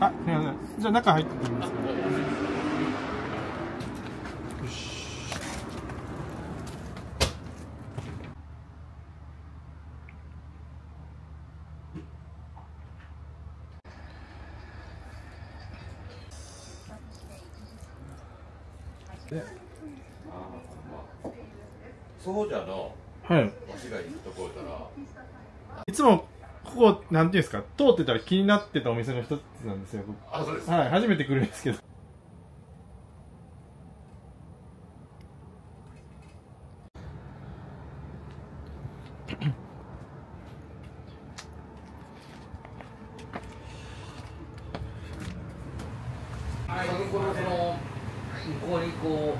あすみません。じゃあ中入ってみます。かよし。そうじゃの。はい。が行くところから。いつもここなんていうんですか通ってたら気になってたお店の一つなんですよ。僕あそうです。はい初めて来るんですけど。このその向こうにこ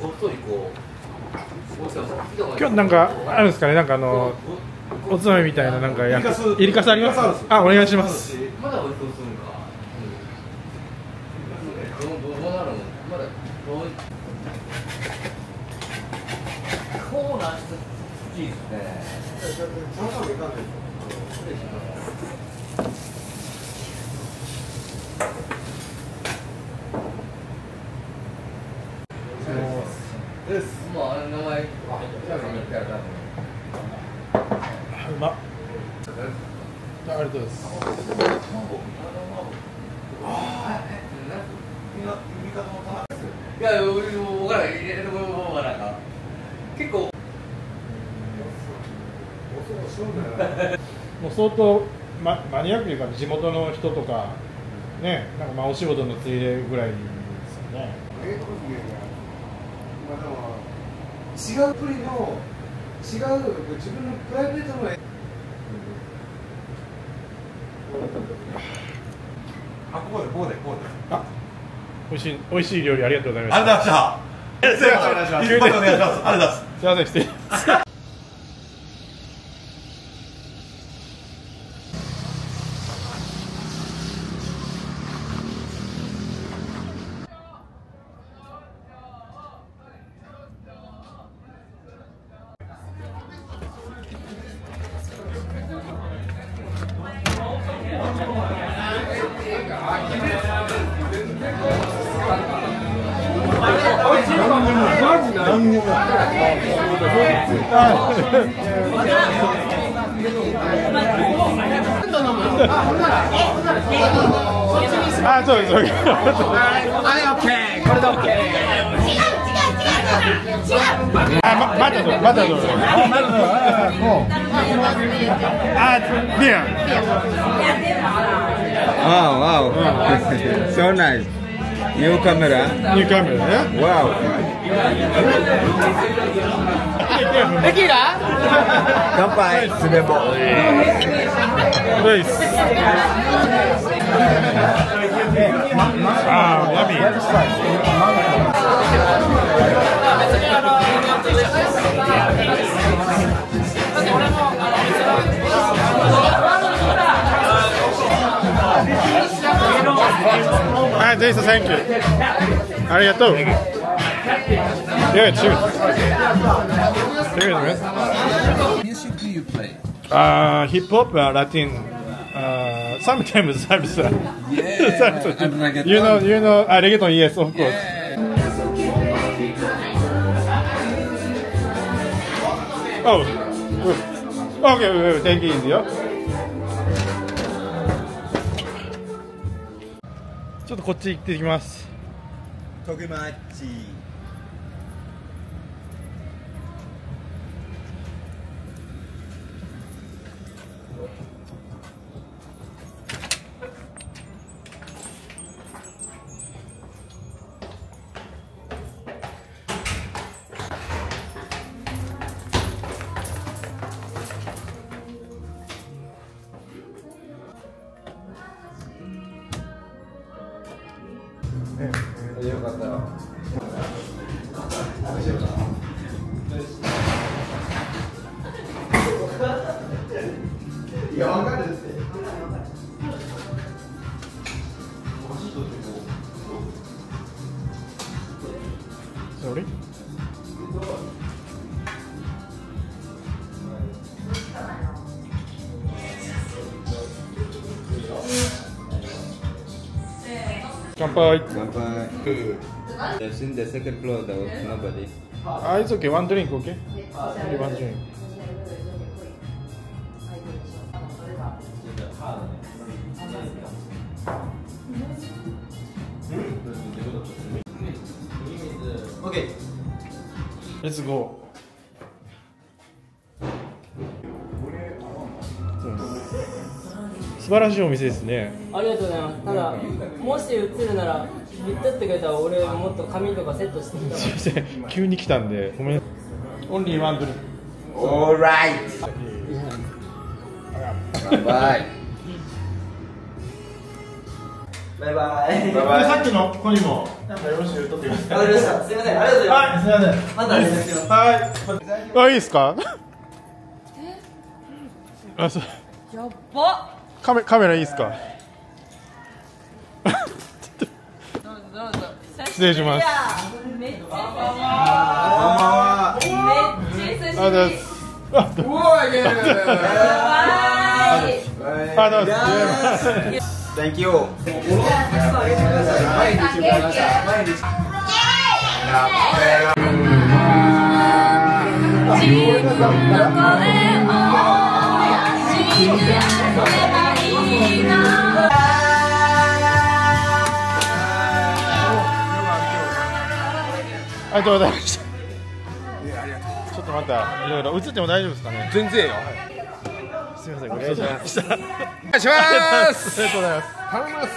うごっそりこう今日なんかあるんですかねなんかあのおつまみみたいななんかやイリカスありますあお願いします？まだおいしそうす。るんかコーナー好きですね失礼します。まあ、名前、多分言ってやるなうまっありがとうございますいや、俺も分からない、入れるところも分からない。結構。もう相当、ま、マニアックというか地元の人とかねなんかまあお仕事のついでぐらいですよね違う国の違う自分のプライベートのあここでここでここで。あ美味しい美味しい料理ありがとうございました。ありがとうございました。す一発お願いします。ありがとうございます。すいません失礼あそうですそうです。うまだどうあビア Oh wow, so nice. New camera. ニューカメラね Wow. 乾杯。すべも。レイスあー ヤミーあ、ジェイソン、Thank you。ありがとう。Yeah, cheers. Cheers, man. music do you play? Uh, hip hop, uh, Latin, uh, sometimes salsa. Yeah, and reggaeton. You know, you know, uh, reggaeton, yes, of course. Oh, good. Okay, okay, okay, take it easy, ちょっとこっち行ってきます。トゲよかった。ら。いや、わかるって。Sorry? 乾杯 Bye bye. Just in the second floor, there was nobody. Ah, it's okay. One drink, okay? Only one drink. OK Let's go. 素晴らしいお店ですね。ありがとうございます。ただ、もし映るなら、言ってってくれたら、俺もっと髪とかセットしてきたすいません、急に来たんで、ごめん。オンリーワンドリンク。Alright. Bye bye. バイバイさっきの子にも、なんかよろしく取ってください。わかりましたすいませんありがとうございますはい、すみません。また連絡しますはい。あ、いいですか？あ、そう。やっばカメ、カメラいいですか？失礼します。めっちゃ久しぶりめっちゃ久しぶりありがとうございます。あ、どうもわーいあ、どうも。Thank you. 自分の声を信じればいいのありがとうございました。ちょっとまた、いろいろ映っても大丈夫ですかね？全然よ。すみません、ごちそうさまでした。お願いします ありがとうございます。頼みます。